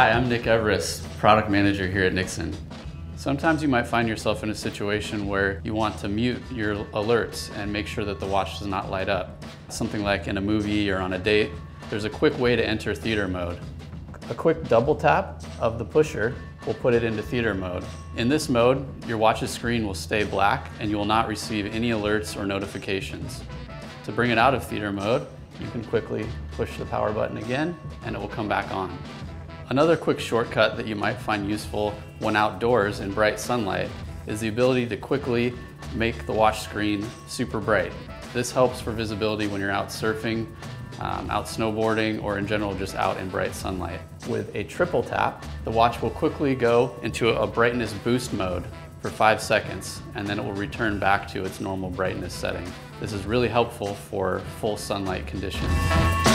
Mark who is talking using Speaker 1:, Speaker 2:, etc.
Speaker 1: Hi, I'm Nick Everest, product manager here at Nixon. Sometimes you might find yourself in a situation where you want to mute your alerts and make sure that the watch does not light up. Something like in a movie or on a date, there's a quick way to enter theater mode. A quick double tap of the pusher will put it into theater mode. In this mode, your watch's screen will stay black and you will not receive any alerts or notifications. To bring it out of theater mode, you can quickly push the power button again and it will come back on. Another quick shortcut that you might find useful when outdoors in bright sunlight is the ability to quickly make the watch screen super bright. This helps for visibility when you're out surfing, um, out snowboarding, or in general just out in bright sunlight. With a triple tap, the watch will quickly go into a brightness boost mode for five seconds, and then it will return back to its normal brightness setting. This is really helpful for full sunlight conditions.